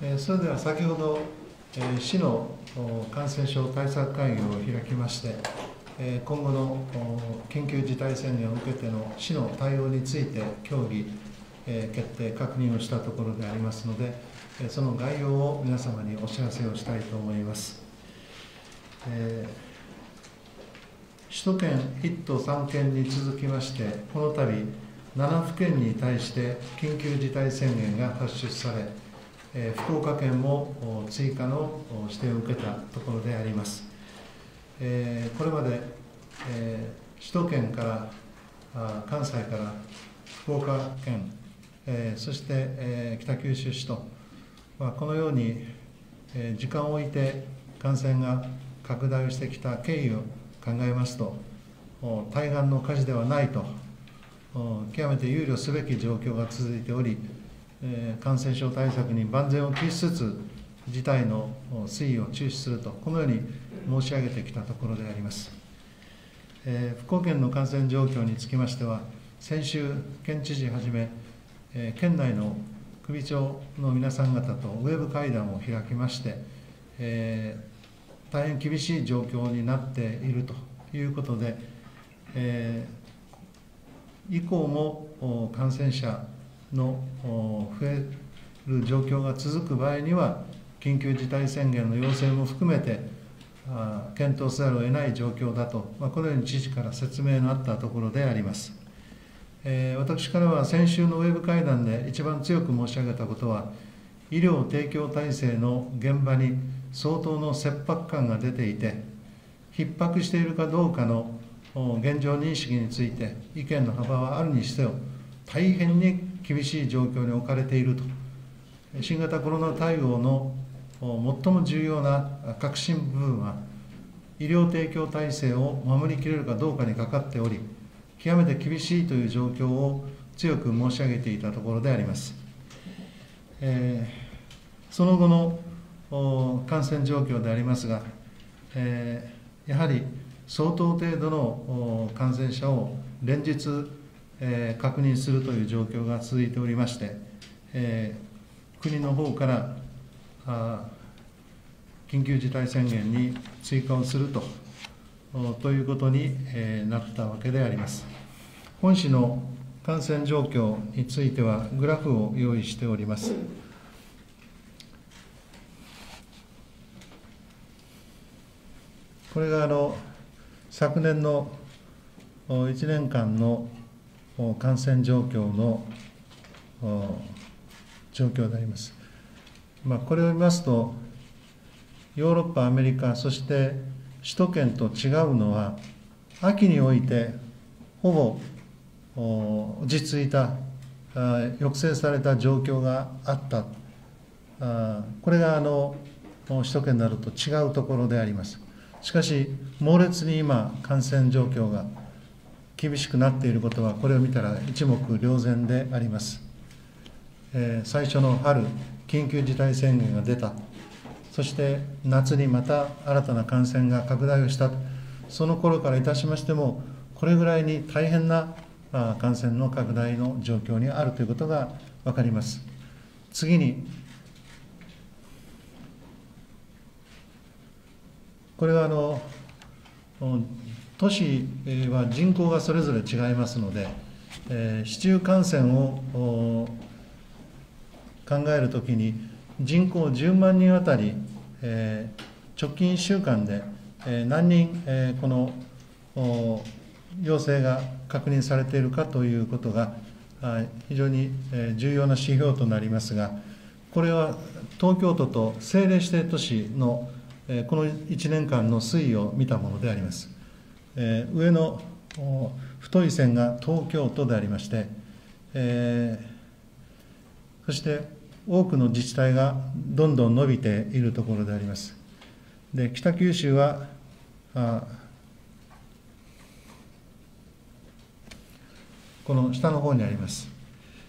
えそれでは先ほど、え市の感染症対策会議を開きまして、え今後の緊急事態宣言を受けての市の対応について協議、え決定、確認をしたところでありますので、えその概要を皆様にお知らせをしたいと思います。え首都圏1都3県に続きまして、この度、7府県に対して緊急事態宣言が発出され、福岡県も追加の指定を受けたところであります。これまで、首都圏から関西から福岡県、そして、北九州市と、このように、時間を置いて感染が拡大してきた経緯を考えますと、対岸の火事ではないと、極めて憂慮すべき状況が続いており、えー感染症対策に万全を期しつつ、事態の推移を注視すると、このように申し上げてきたところであります。えー福岡県の感染状況につきましては、先週、県知事はじめ、えー県内の首長の皆さん方とウェブ会談を開きまして、えー大変厳しい状況になっているということで、えー以降も感染者の増える状況が続く場合には、緊急事態宣言の要請も含めて、あ検討せざるを得ない状況だと、まあ、このように知事から説明のあったところであります。えー私からは先週のウェブ会談で一番強く申し上げたことは、医療提供体制の現場に相当の切迫感が出ていて、逼迫しているかどうかの現状認識について、意見の幅はあるにしてよ、大変に厳しい状況に置かれていると、新型コロナ対応の最も重要な核心部分は、医療提供体制を守りきれるかどうかにかかっており、極めて厳しいという状況を強く申し上げていたところであります。えーその後の感染状況でありますが、えーやはり相当程度の感染者を連日、えー確認するという状況が続いておりまして、えー国の方からあ緊急事態宣言に追加をするとということに、えーなったわけであります。本市の感染状況については、グラフを用意しております。これがあの昨年の1年間の感染状況の状況であります。まあ、これを見ますと、ヨーロッパ、アメリカ、そして首都圏と違うのは、秋においてほぼ落ち着いた、抑制された状況があった、あこれがあの首都圏になると違うところであります。しかし、猛烈に今、感染状況が厳しくなっていることは、これを見たら一目瞭然であります。えー最初の春、緊急事態宣言が出た、そして夏にまた新たな感染が拡大をした、その頃からいたしましても、これぐらいに大変な感染の拡大の状況にあるということが分かります。次に、これはあの都市は人口がそれぞれ違いますので、えー市中感染を考えるときに、人口10万人あたり、えー直近1週間で、えー何人、えーこの陽性が確認されているかということが、非常に重要な指標となりますが、これは東京都と政令指定都市のこの1年間の推移を見たものであります。えー上の太い線が東京都でありまして、えーそして多くの自治体がどんどん伸びているところであります。で北九州はあこの下の方にあります。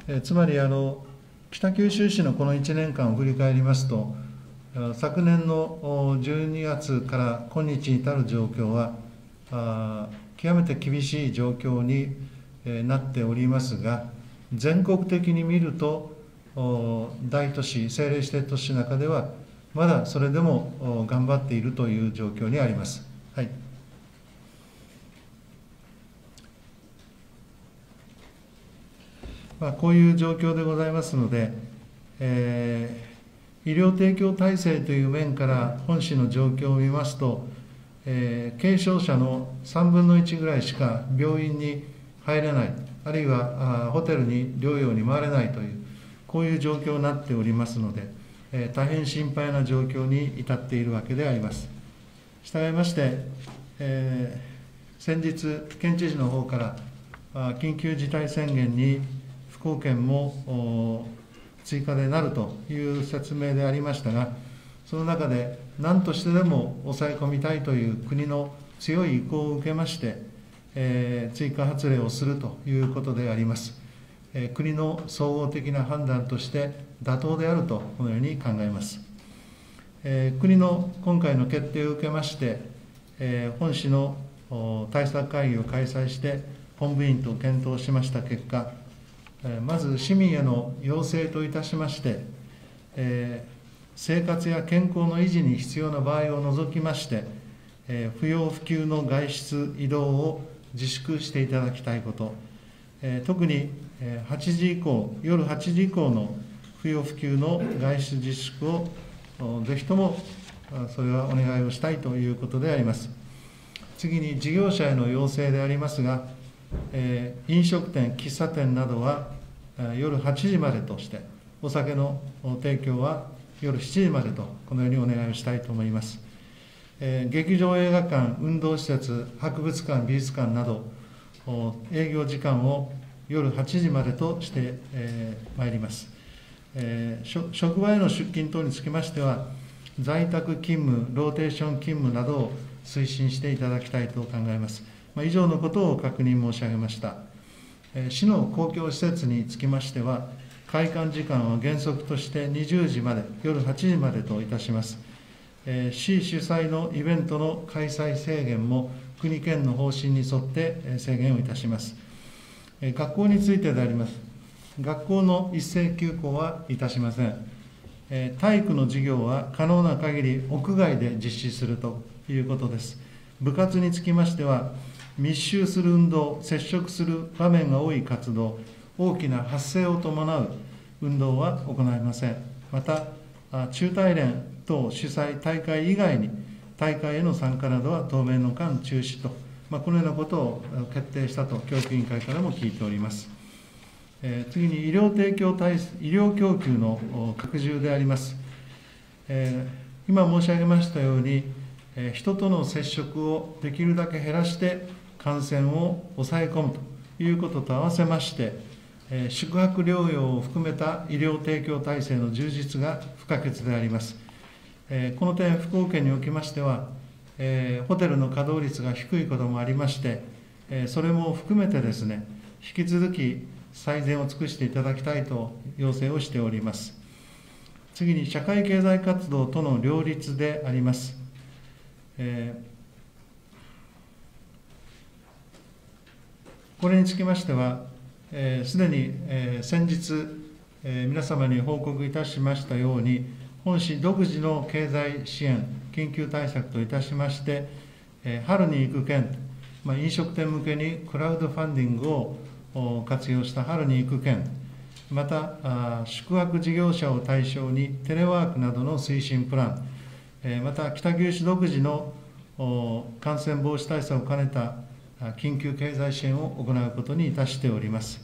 えーつまりあの北九州市のこの1年間を振り返りますと、昨年の12月から今日に至る状況は、極めて厳しい状況になっておりますが、全国的に見ると、大都市、政令指定都市の中では、まだそれでも頑張っているという状況にあります。はいまあ、こういう状況でございますので、えー、医療提供体制という面から本市の状況を見ますと、えー、軽症者の3分の1ぐらいしか病院に入れない、あるいはホテルに療養に回れないという、こういう状況になっておりますので、えー、大変心配な状況に至っているわけであります。したがいまして、えー、先日、県知事の方からあ緊急事態宣言に不公権も追加でなるという説明でありましたが、その中で、何としてでも抑え込みたいという国の強い意向を受けまして、えー、追加発令をするということであります。えー、国の総合的な判断として妥当であると、このように考えます。えー、国の今回の決定を受けまして、え本市の対策会議を開催して、本部員と検討しました結果、まず市民への要請といたしまして、生活や健康の維持に必要な場合を除きまして、不要不急の外出、移動を自粛していただきたいこと、特に8時以降、夜8時以降の不要不急の外出自粛をぜひともそれはお願いをしたいということであります。次に事業者への要請でありますが、えー、飲食店、喫茶店などは夜8時までとして、お酒の提供は夜7時までと、このようにお願いをしたいと思います。えー、劇場映画館、運動施設、博物館、美術館など、営業時間を夜8時までとしてま、えー、いります。えー、職場への出勤等につきましては、在宅勤務、ローテーション勤務などを推進していただきたいと考えます。まあ、以上のことを確認申し上げました。市の公共施設につきましては、開館時間は原則として20時まで、夜8時までといたします。え市主催のイベントの開催制限も国県の方針に沿って制限をいたします。え学校についてであります。学校の一斉休校はいたしませんえ。体育の授業は可能な限り屋外で実施するということです。部活につきましては、密集する運動、接触する場面が多い活動、大きな発生を伴う運動は行いません。また、中大連等主催大会以外に、大会への参加などは当面の間中止と、まあ、このようなことを決定したと、教育委員会からも聞いております。えー、次に医療提供体医療供給の拡充であります。えー、今申し上げましたように、えー、人との接触をできるだけ減らして、感染を抑え込むということと合わせまして、宿泊療養を含めた医療提供体制の充実が不可欠であります。えこの点、福岡県におきましては、えホテルの稼働率が低いこともありまして、えそれも含めてですね、引き続き最善を尽くしていただきたいと要請をしております。次に、社会経済活動との両立であります。えこれにつきましては、えー、で、に、えー、先日、えー、皆様に報告いたしましたように、本市独自の経済支援、緊急対策といたしまして、えー、春に行く券、まあ、飲食店向けにクラウドファンディングを活用した春に行く券、またあ宿泊事業者を対象にテレワークなどの推進プラン、えー、また北九州独自の感染防止対策を兼ねた緊急経済支援を行うことにいたしております。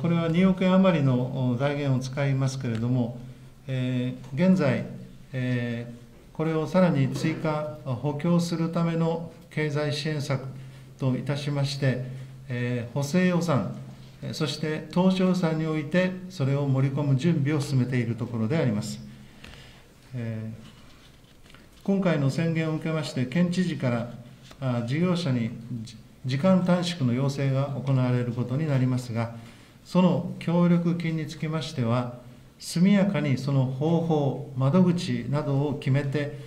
これは2億円余りの財源を使いますけれども、現在、これをさらに追加、補強するための経済支援策といたしまして、補正予算、そして当初予算において、それを盛り込む準備を進めているところであります。今回の宣言を受けまして、県知事から事業者に時間短縮の要請が行われることになりますが、その協力金につきましては、速やかにその方法、窓口などを決めて、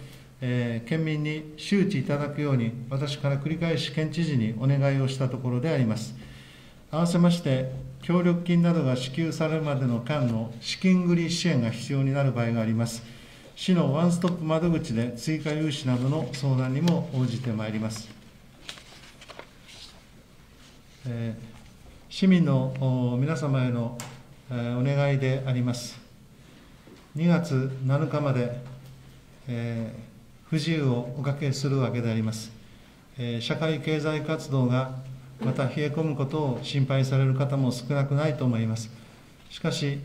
えー、県民に周知いただくように、私から繰り返し県知事にお願いをしたところであります。合わせまして、協力金などが支給されるまでの間の資金繰り支援が必要になる場合があります。市のワンストップ窓口で追加融資などの相談にも応じてまいります。えー、市民の皆様へのえお願いであります。2月7日まで、えー、不自由をおかけするわけであります。えー、社会経済活動がまた冷え込むことを心配される方も少なくないと思います。しかし、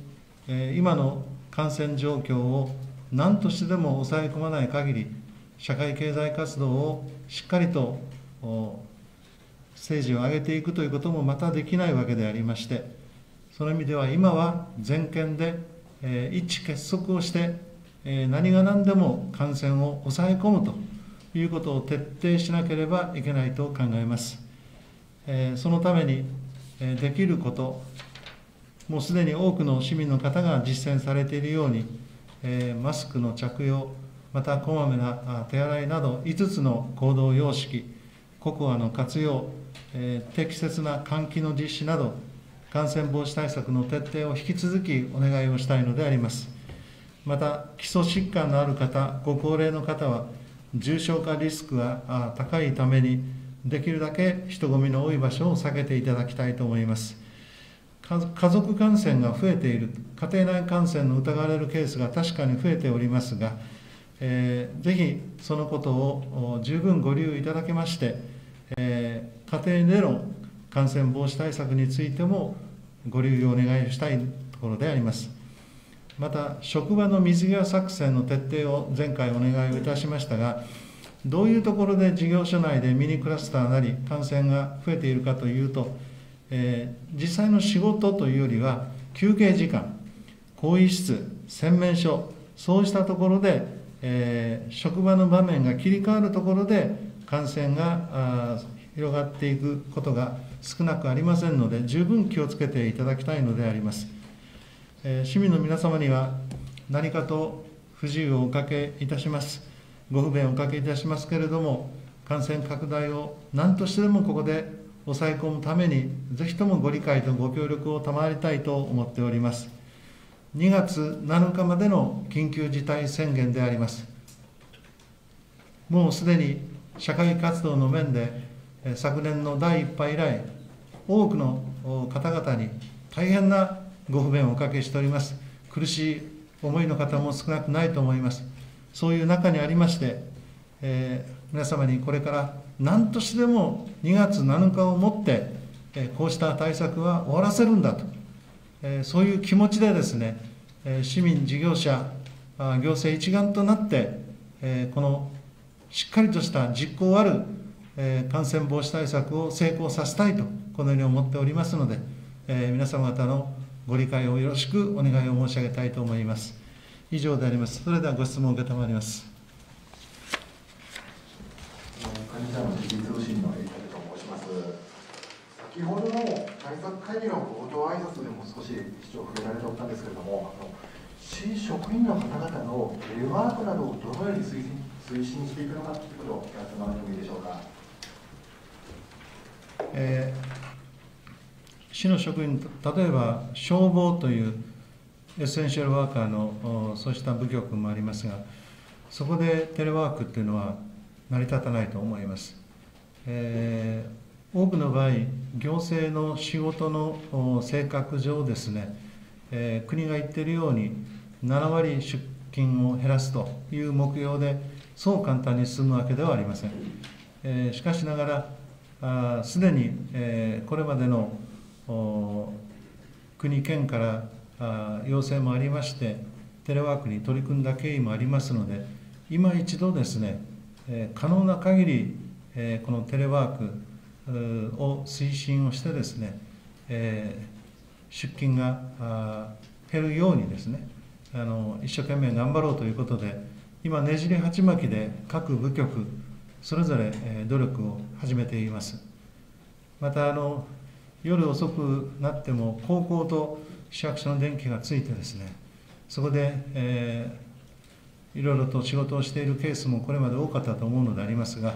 えー、今の感染状況を何としてでも抑え込まない限り、社会経済活動をしっかりと政治を上げていくということもまたできないわけでありまして、その意味では今は全県で、え、一致結束をして、え、何が何でも感染を抑え込むということを徹底しなければいけないと考えます。え、そのために、えできること、もうすでに多くの市民の方が実践されているように、えマスクの着用、またこまめな手洗いなど5つの行動様式、ココアの活用、え適切な換気の実施など、感染防止対策の徹底を引き続きお願いをしたいのであります。また、基礎疾患のある方、ご高齢の方は、重症化リスクが高いために、できるだけ人混みの多い場所を避けていただきたいと思います。家族感染が増えている、家庭内感染の疑われるケースが確かに増えておりますが、えー、ぜひそのことを十分ご留意いただけまして、えー、家庭での感染防止対策についてもご留意をお願いしたいところであります。また、職場の水際作戦の徹底を前回お願いをいたしましたが、どういうところで事業所内でミニクラスターなり感染が増えているかというと、えー、実際の仕事というよりは、休憩時間、更衣室、洗面所、そうしたところで、えー、職場の場面が切り替わるところで感染が広がっていくことが少なくありませんので、十分気をつけていただきたいのであります。えー、市民の皆様には何かと不自由をおかけいたします。ご不便をおかけいたしますけれども、感染拡大を何としてでもここで抑え込むために、ぜひともご理解とご協力を賜りたいと思っております。2月7日までの緊急事態宣言であります。もうすでに社会活動の面で、昨年の第1波以来、多くの方々に大変なご不便をおかけしております。苦しい思いの方も少なくないと思います。そういう中にありまして、えー、皆様にこれから何としてでも2月7日をもって、こうした対策は終わらせるんだと、そういう気持ちでですね、市民、事業者、行政一丸となって、このしっかりとした実効ある、感染防止対策を成功させたいと、このように思っておりますので、皆様方のご理解をよろしくお願いを申し上げたいと思います。以上であります。それではご質問を承ります。幹事社の時事通信のエイと申します。先ほどの対策会議の冒頭挨拶でも少し市長触れられておったんですけれども、あの市職員の方々のテレワークなどをどのように推進推進していくのかということをやってもらってもいいでしょうか。えー、市の職員、例えば消防というエッセンシャルワーカーのそうした部局もありますが、そこでテレワークっていうのは成り立たないと思います。えー、多くの場合、行政の仕事の性格上ですね、えー、国が言っているように、7割出勤を減らすという目標で、そう簡単に進むわけではありません。えー、しかしながら、すでに、え、これまでの国、県からあ要請もありまして、テレワークに取り組んだ経緯もありますので、今一度ですね、可能な限り、このテレワークを推進をしてですね、出勤が減るようにですね、あの一生懸命頑張ろうということで、今、ねじり鉢巻きで各部局、それぞれ努力を始めています。またあの夜遅くなっても、高校と市役所の電気がついてですね、そこで、えー、いろいろと仕事をしているケースもこれまで多かったと思うのでありますが、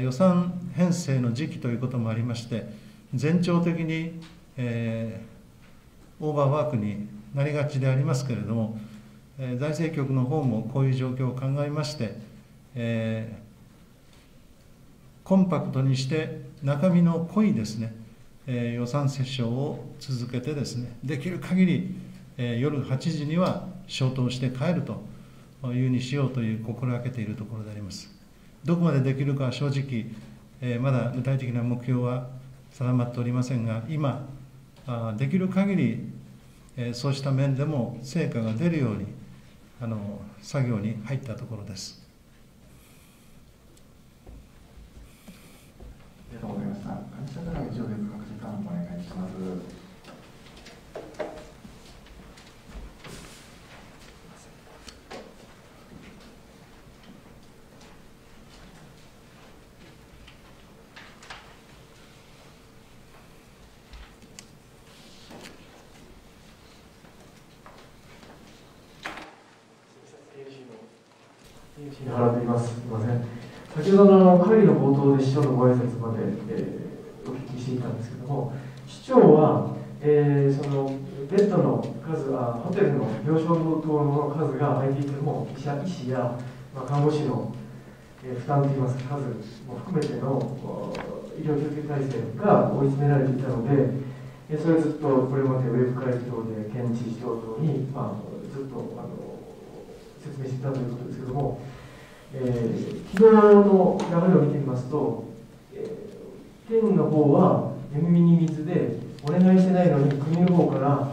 予算編成の時期ということもありまして、前兆的にえー、オーバーワークになりがちでありますけれども、えー、財政局の方もこういう状況を考えまして、えー、コンパクトにして中身の濃いですね、えー、予算折衝を続けてですね、できる限り、えー、夜8時には消灯して帰るというにしようという心がけているところであります。どこまでできるかは正直、えー、まだ具体的な目標は定まっておりませんが、今、あできる限り、えー、そうした面でも成果が出るようにあの作業に入ったところです。ありがとうございました。会社からは以上です。各時間お願いします。払っています。すみません。先ほどの会議の冒頭で市長のご挨拶まで、えー、お聞きしていたんですけども、市長は、えー、そのベッドの数は、ホテルの病床等の数が空いていても、医者医師や、まあ、看護師の、えー、負担といいますか、数も含めての医療救急体制が追い詰められていたので、え、それずっとこれまでウェブ会議等で県知事等々に、まあ、ずっとあの説明していたということですけども、えー、昨日の流れを見てみますと、えー、県の方は眠みに水でお願いしてないのに国の方から、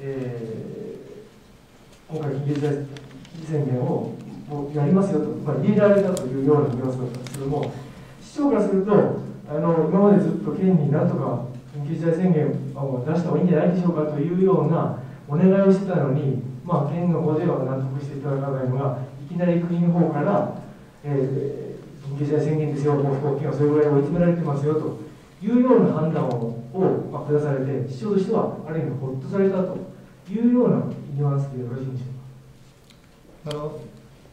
えー、今回緊急事態宣言をもうやりますよと、まあ、入れられたというようなニュアンスだったんですけども市長からするとあの今までずっと県になんとか緊急事態宣言を出した方がいいんじゃないでしょうかというようなお願いをしてたのに、まあ、県の方では納得していただかないのがきなり国の方から、えー、緊急事態宣言ですよ、もう飛行機はそれぐらい追い詰められてますよというような判断をを、まあ、下されて、市長としてはある意味、ほっとされたというようなニュアンスでよろしいんでしょうか？あの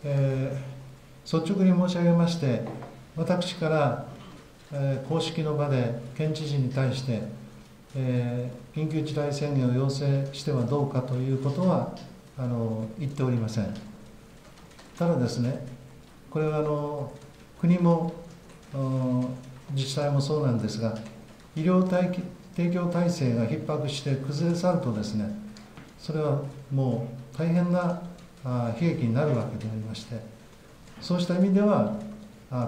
えー、率直に申し上げまして、私から、えー、公式の場で県知事に対して、えー、緊急事態宣言を要請してはどうかということはあの言っておりません。ただですね、これはあの国も自治体もそうなんですが、医療提供体制が逼迫して崩れ去るとですね、それはもう大変な悲劇になるわけでありまして、そうした意味では、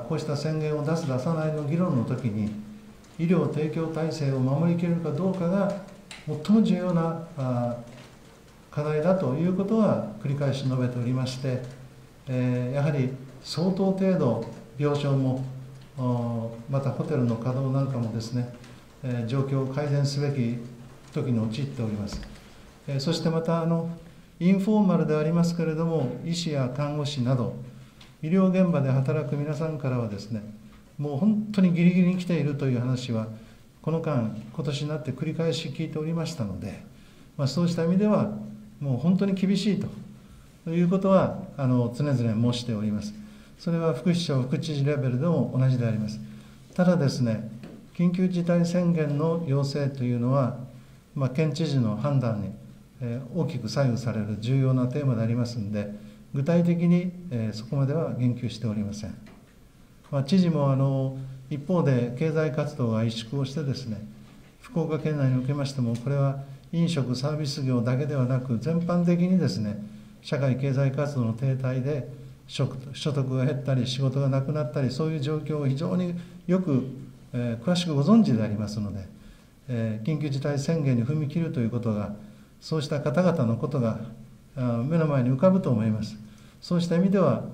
こうした宣言を出す、出さないの議論の時に、医療提供体制を守りきれるかどうかが最も重要な課題だということは繰り返し述べておりまして、えー、やはり相当程度病床もまたホテルの稼働なんかもですね、えー、状況を改善すべき時に陥っております、えー、そしてまたあのインフォーマルでありますけれども医師や看護師など医療現場で働く皆さんからはですねもう本当にギリギリに来ているという話はこの間今年になって繰り返し聞いておりましたので、まあ、そうした意味ではもう本当に厳しいとということはあの常々申しております。それは副市長、副知事レベルでも同じであります。ただですね、緊急事態宣言の要請というのは、まあ、県知事の判断に、えー、大きく左右される重要なテーマでありますので、具体的に、えー、そこまでは言及しておりません。まあ、知事もあの一方で経済活動が萎縮をしてですね、福岡県内におきましても、これは飲食サービス業だけではなく、全般的にですね、社会経済活動の停滞で所得が減ったり仕事がなくなったりそういう状況を非常によく、えー、詳しくご存知でありますので、えー、緊急事態宣言に踏み切るということがそうした方々のことが目の前に浮かぶと思います。そうした意味では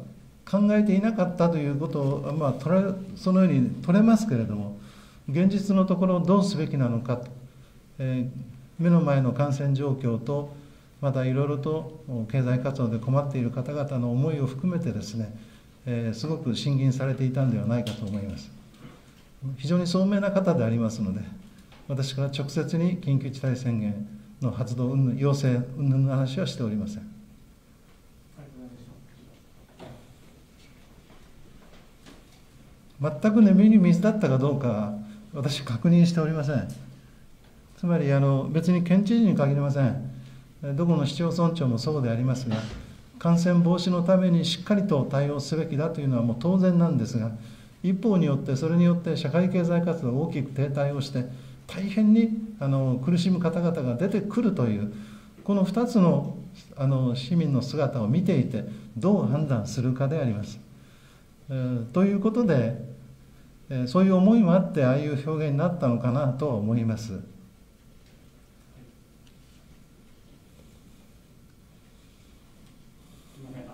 考えていなかったということを、まあ、取れそのように取れますけれども現実のところどうすべきなのかと、えー、目の前の感染状況とまたいろいろと経済活動で困っている方々の思いを含めてですね、えー、すごく審議されていたんではないかと思います。非常に聡明な方でありますので、私から直接に緊急事態宣言の発動、要請、云々の話はしておりません。全く眠りに水だったかどうか、私、確認しておりません。つまりあの別に県知事に限りません、どこの市町村長もそうでありますが、感染防止のためにしっかりと対応すべきだというのはもう当然なんですが、一方によって、それによって社会経済活動が大きく停滞をして、大変にあの苦しむ方々が出てくるという、この2つのあの市民の姿を見ていて、どう判断するかであります。えー、ということで、えー、そういう思いもあって、ああいう表現になったのかなと思います。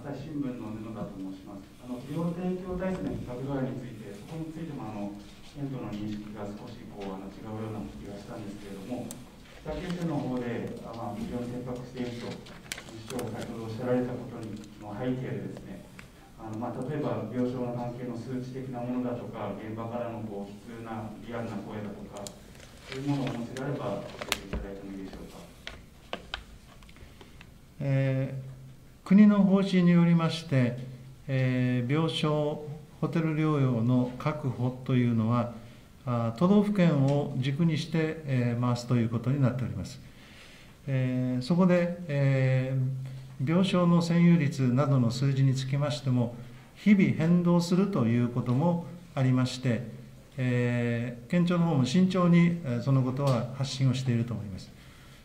朝日新聞の布田と申します。あの医療提供体制の逼迫度合いについて、そこについてもあの県との認識が少しこうあの違うような気がしたんですけれども、北九州の方で、あまあ、非常に切迫していると、市長が先ほどおっしゃられたことにの背景でですね、あのまあ、例えば病床の関係の数値的なものだとか、現場からのこう普通なリアルな声だとか、そういうものをお持ちであれば、教えていただいてもいいでしょうか。えー国の方針によりまして、えー、病床、ホテル療養の確保というのは、あ都道府県を軸にして、えー、回すということになっております。えー、そこで、えー、病床の占有率などの数字につきましても、日々変動するということもありまして、えー、県庁の方も慎重にそのことは発信をしていると思います。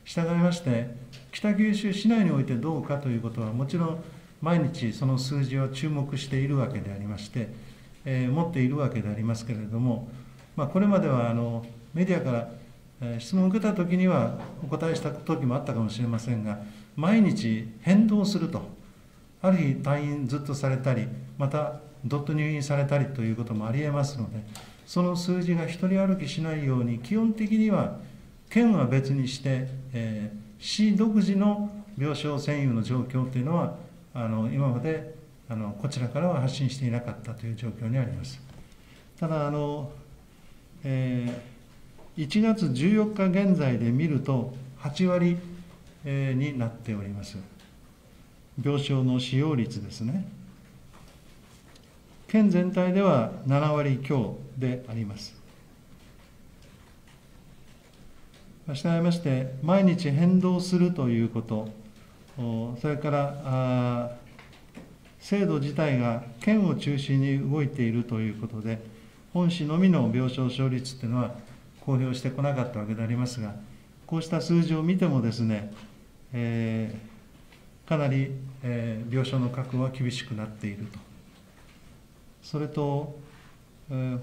したがいまして、北九州市内においてどうかということは、もちろん毎日その数字を注目しているわけでありまして、えー、持っているわけでありますけれども、まあ、これまではあのメディアから、質問を受けたときにはお答えした時もあったかもしれませんが、毎日変動すると、ある日退院ずっとされたり、またどっと入院されたりということもありえますので、その数字が一人歩きしないように、基本的には県は別にして、えー、市独自の病床占有の状況というのは、あの今まであのこちらからは発信していなかったという状況にあります。ただあの、えー、1月14日現在で見ると、8割、になっております。病床の使用率ですね。県全体では7割強であります。したがいまして、毎日変動するということ、それから制度自体が県を中心に動いているということで、本市のみの病床使用率というのは公表してこなかったわけでありますが、こうした数字を見てもですね、えー、かなり、えー、病床の確保は厳しくなっていると。それと、えー、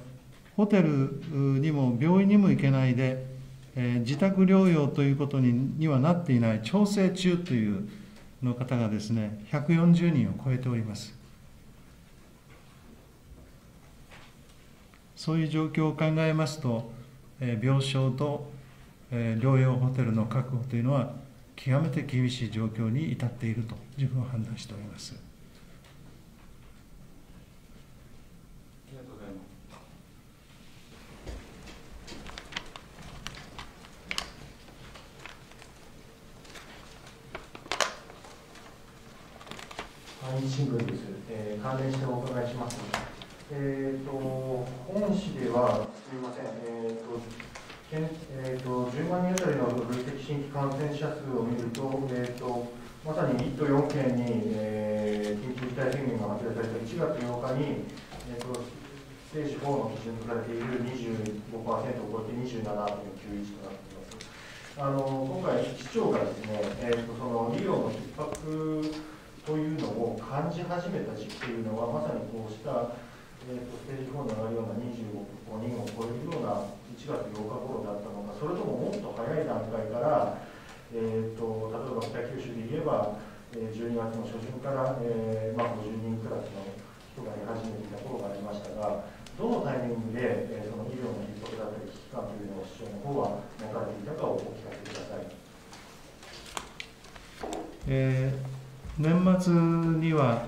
ホテルにも病院にも行けないで、えー、自宅療養ということににはなっていない調整中というの方がですね、140人を超えております。そういう状況を考えますと、病床と、療養ホテルの確保というのは、極めて厳しい状況に至っていると自分は判断しております。毎日新聞です、えー、関連してお伺いします。えーと、本市では、すみません、えーとえーと、10万人当たりの累積新規感染者数を見ると、えーと、まさに1都4県に、えー、緊急事態宣言が発令された1月8日に、えーと、ステージ4の基準とされている25%を超えて27.91となっています。あの今回、市長がですね、えーと、その医療の逼迫というのを感じ始めた時期というのは、まさにこうした、えーと、ステージ4に上がるような25人を超えるような1月8日頃だったのか、それとももっと早い段階から、えーと、例えば北九州で言えば、え、12月の初旬から、えーまあ、50人クラスの人が出始めていた頃がありましたが、どのタイミングで、えー、その医療の逼迫だったり、危機感というのを市長の方は持たれていたかをお聞かせください。えー年末には、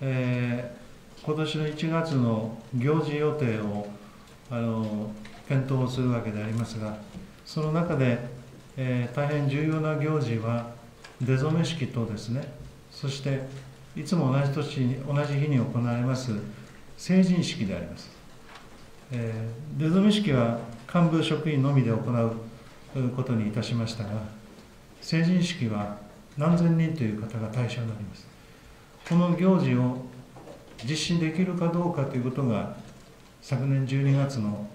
えー、今年の1月の行事予定をあの検討をするわけでありますが、その中で、えー、大変重要な行事は出初め式とですね、そしていつも同じ年に同じ日に行われます成人式であります。えー、出初め式は幹部職員のみで行うことにいたしましたが、成人式は何千人という方が対象になります。この行事を実施できるかどうかということが、昨年12月の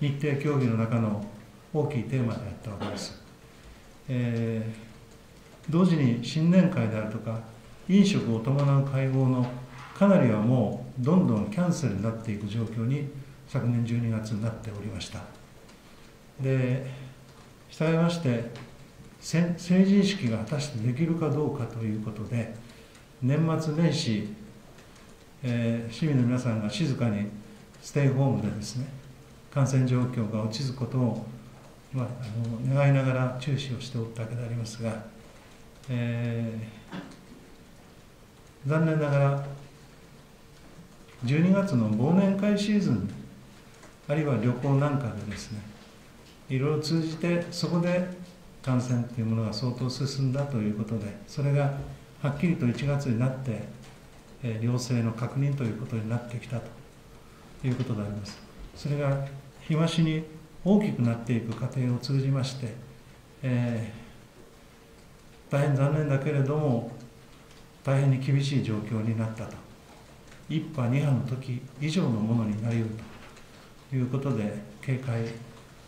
日程協議の中の大きいテーマであったわけです。えー、同時に新年会であるとか、飲食を伴う会合のかなりはもうどんどんキャンセルになっていく状況に昨年12月になっておりました。で、従いまして、成人式が果たしてできるかどうかということで、年末年始、えー、市民の皆さんが静かにステイホームでですね、感染状況が落ち着くことを、まあ、あの願いながら注視をしておったわけでありますが、えー、残念ながら12月の忘年会シーズンあるいは旅行なんかでですねいろいろ通じてそこで感染というものが相当進んだということでそれがはっきりと1月になって、えー、陽性の確認ということになってきたと。いうことであります。それが日増しに大きくなっていく過程を通じまして、えー、大変残念だけれども大変に厳しい状況になったと。1波2波の時以上のものになりうるということで警戒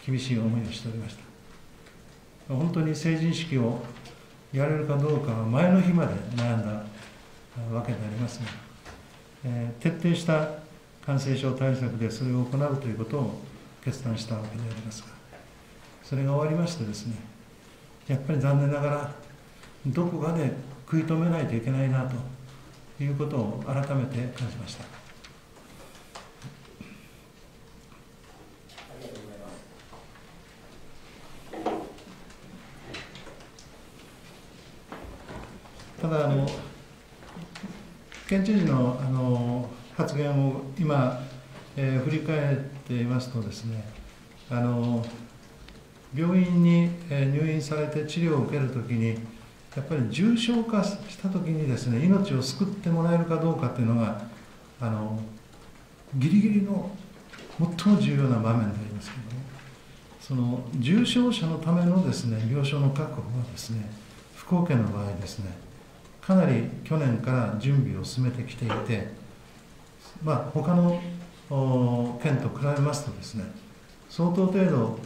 厳しい思いをしておりました。本当に成人式をやれるかどうかは前の日まで悩んだわけでありますが、えー、徹底した感染症対策でそれを行うということを決断したわけでありますがそれが終わりましてですねやっぱり残念ながらどこかで食い止めないといけないなということを改めて感じました。ただあの県知事のあの発言を今、えー、振り返っていますとですねあの病院に入院されて治療を受けるときにやっぱり重症化した時にですね命を救ってもらえるかどうかっていうのがあのギリギリの最も重要な場面でありますけどもその重症者のためのですね病床の確保はですね福岡県の場合ですねかなり去年から準備を進めてきていてまあ他の県と比べますとですね相当程度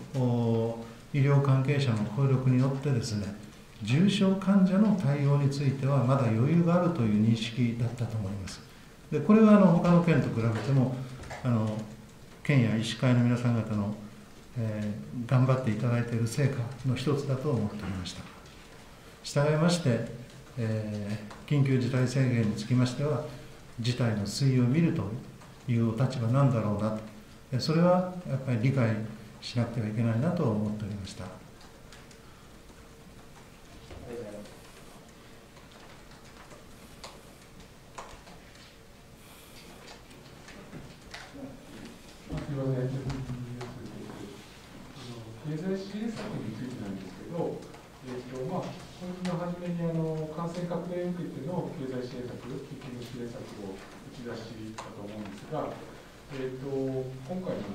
医療関係者の協力によってですね重症患者の対応についてはまだ余裕があるという認識だったと思います。でこれはあの他の県と比べてもあの県や医師会の皆さん方の、えー、頑張っていただいている成果の一つだと思っておりました。従いまして、えー、緊急事態宣言につきましては事態の推移を見るというお立場なんだろうなとそれはやっぱり理解しなくてはいけないなと思っておりました。経済支援策についてなんですけど、えーとまあ、今期の初めにあの感染拡大を受けての経済支援策、緊急の支援策を打ち出したと思うんですが、えーと、今回の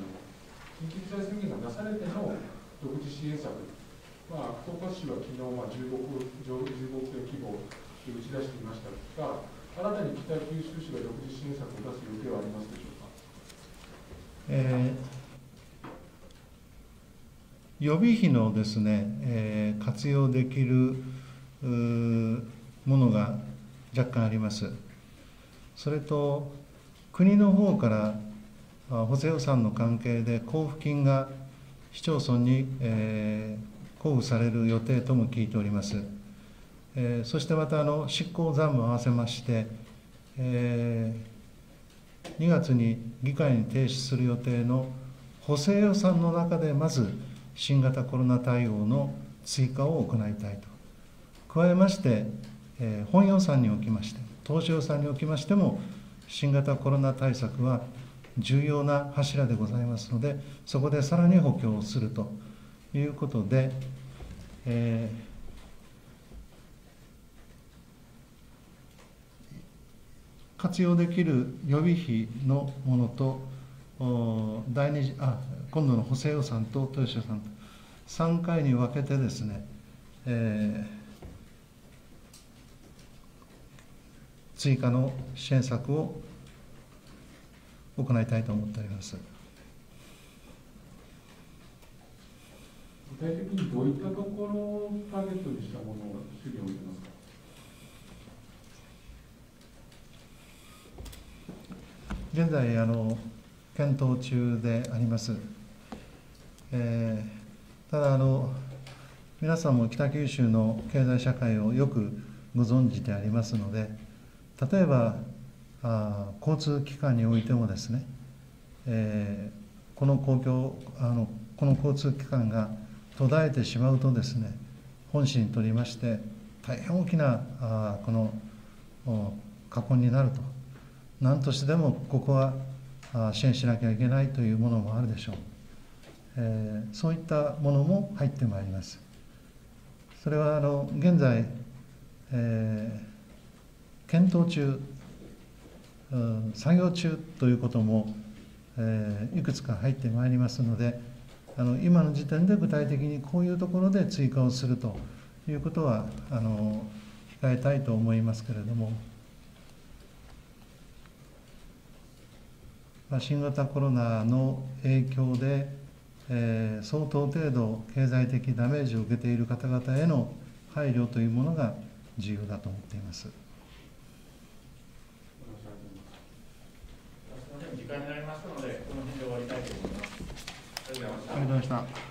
緊急事態宣言が出されての独自支援策、まあ、福岡市は昨日、まあ、15億 ,15 億円規模で打ち出していましたが、新たに北九州市が独自支援策を出す予定はありますでしょうか？えー、予備費のですね、えー、活用できるものが若干あります。それと、国の方から補正予算の関係で交付金が市町村に、えー、交付される予定とも聞いております。えー、そしてまたあの執行残務を合わせまして、えー2月に議会に提出する予定の補正予算の中でまず新型コロナ対応の追加を行いたいと加えまして、えー、本予算におきまして当初予算におきましても新型コロナ対策は重要な柱でございますのでそこでさらに補強をするということで、えー活用できる予備費のものと、第二次あ今度の補正予算と豊島さんと3回に分けてですね、えー追加の支援策を行いたいと思っております。具体的にどういったところをターゲットにしたものを主義を置いてますか？現在あの検討中であります、えーただあの皆さんも北九州の経済社会をよくご存知でありますので例えばあ交通機関においてもですね、えーこの公共あのこの交通機関が途絶えてしまうとですね本市にとりまして大変大きなあこの過去になると。何としてでもここはあ支援しなきゃいけないというものもあるでしょう、えーそういったものも入ってまいります。それはあの現在、えー検討中うん作業中ということも、えーいくつか入ってまいりますのであの今の時点で具体的にこういうところで追加をするということはあの控えたいと思いますけれども。まあ新型コロナの影響で、えー相当程度経済的ダメージを受けている方々への配慮というものが重要だと思っています。すみません、時間になりましたので、この辺で終わりたいと思います。ありがとうございましたありがとうございました。